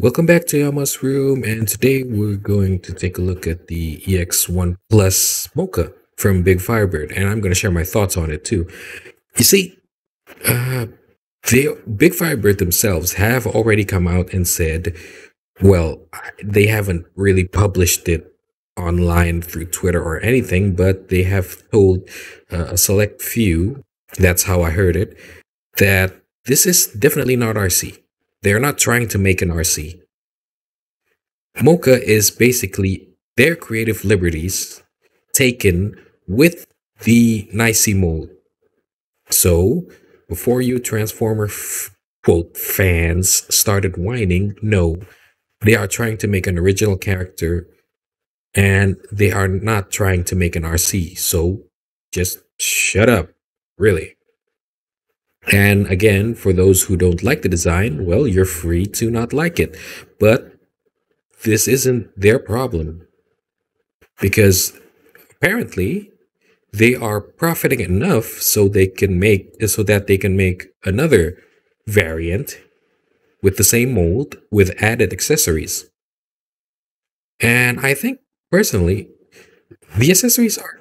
Welcome back to Yama's Room, and today we're going to take a look at the EX1 Plus Mocha from Big Firebird, and I'm going to share my thoughts on it too. You see, uh, they, Big Firebird themselves have already come out and said, well, they haven't really published it online through Twitter or anything, but they have told uh, a select few, that's how I heard it, that this is definitely not RC they're not trying to make an RC. Mocha is basically their creative liberties taken with the NICE mold. So, before you Transformer quote fans started whining, no, they are trying to make an original character and they are not trying to make an RC. So, just shut up, really. And again, for those who don't like the design, well, you're free to not like it. But this isn't their problem because apparently they are profiting enough so they can make so that they can make another variant with the same mold with added accessories. And I think personally, the accessories are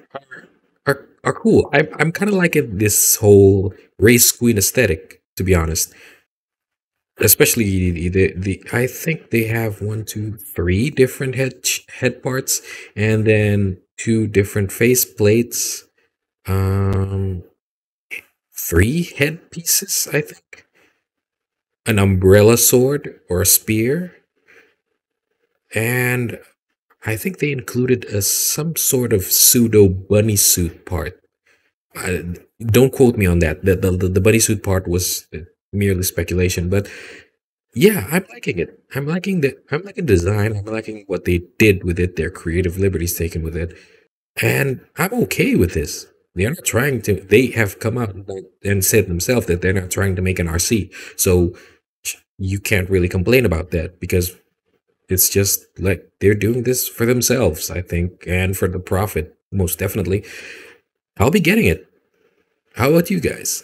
are, are cool. I, I'm kind of liking this whole race queen aesthetic, to be honest. Especially the, the, the I think they have one, two, three different head head parts, and then two different face plates. Um, three head pieces, I think. An umbrella sword or a spear, and I think they included a, some sort of pseudo bunny suit part. I, don't quote me on that. The, the the bunny suit part was uh, merely speculation, but yeah, I'm liking it. I'm liking the I'm liking design. I'm liking what they did with it. Their creative liberties taken with it, and I'm okay with this. They're not trying to. They have come out and said themselves that they're not trying to make an RC. So you can't really complain about that because it's just like they're doing this for themselves, I think, and for the profit, most definitely. I'll be getting it. How about you guys?